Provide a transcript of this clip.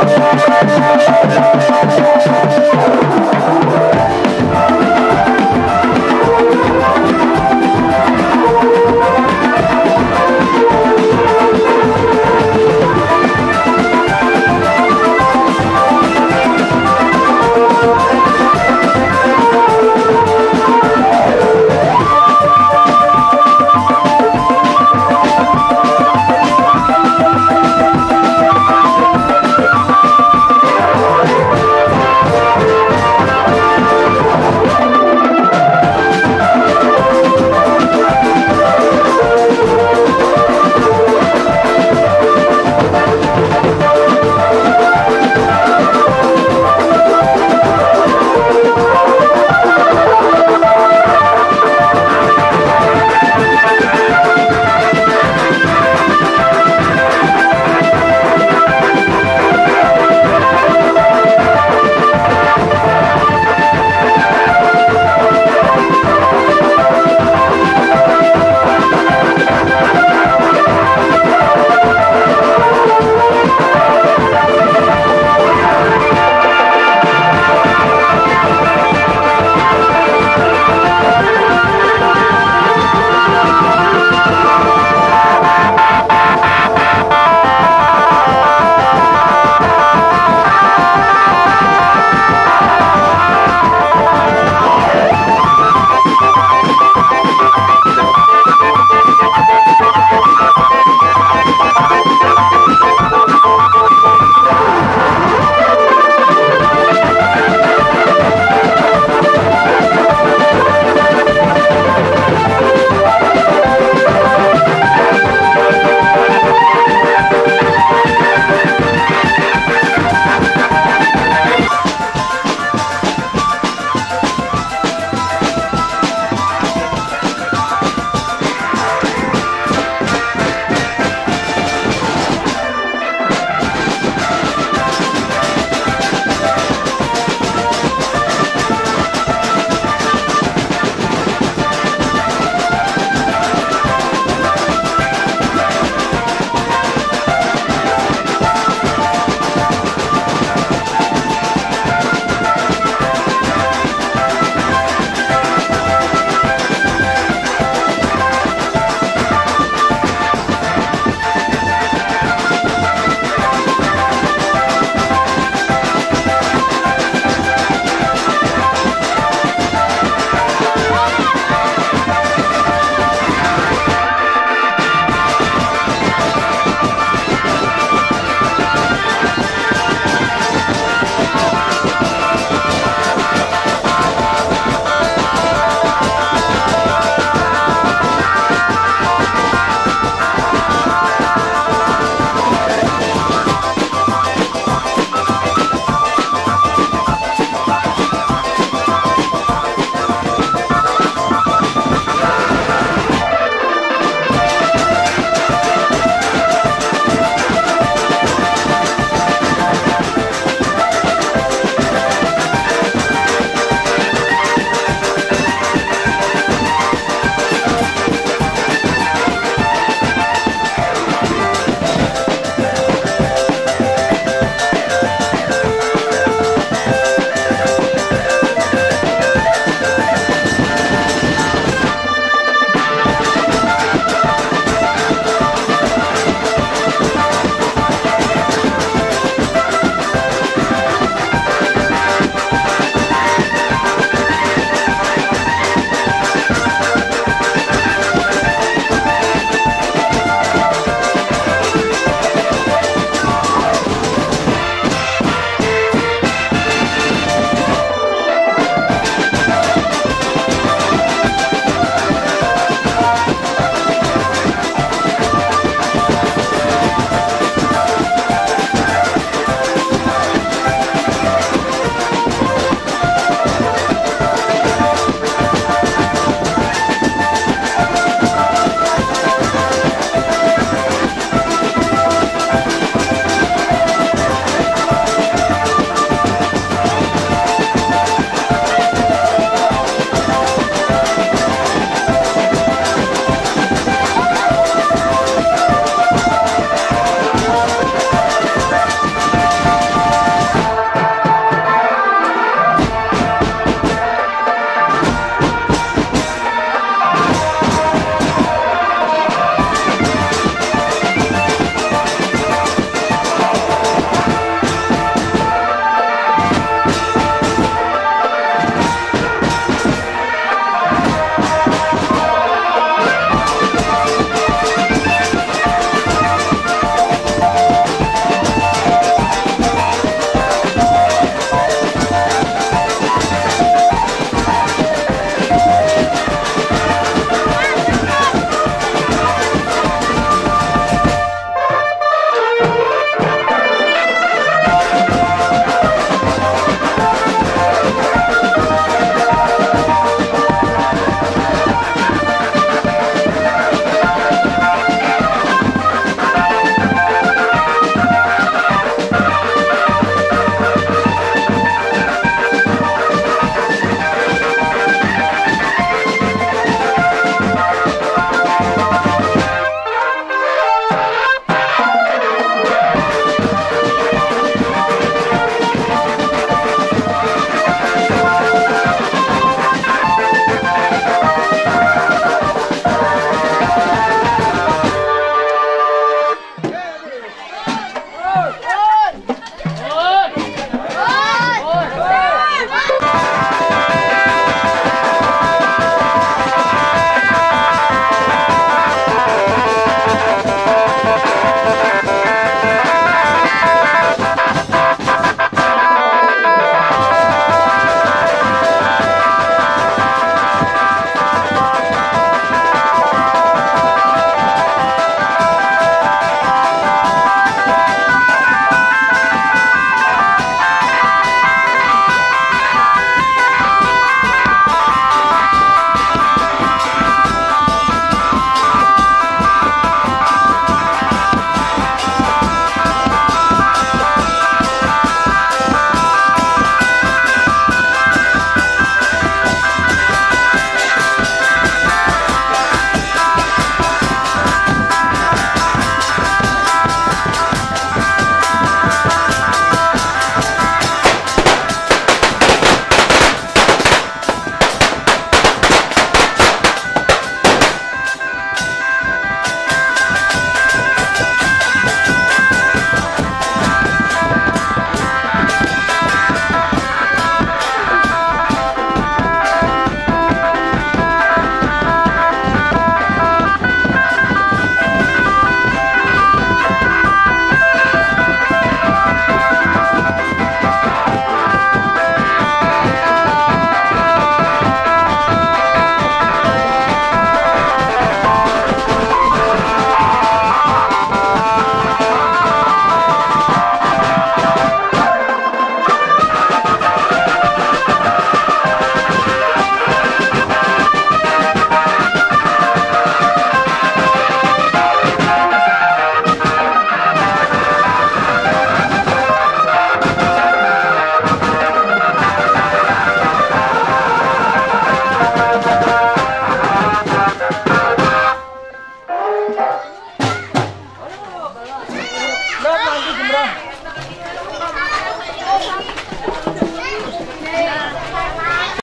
Música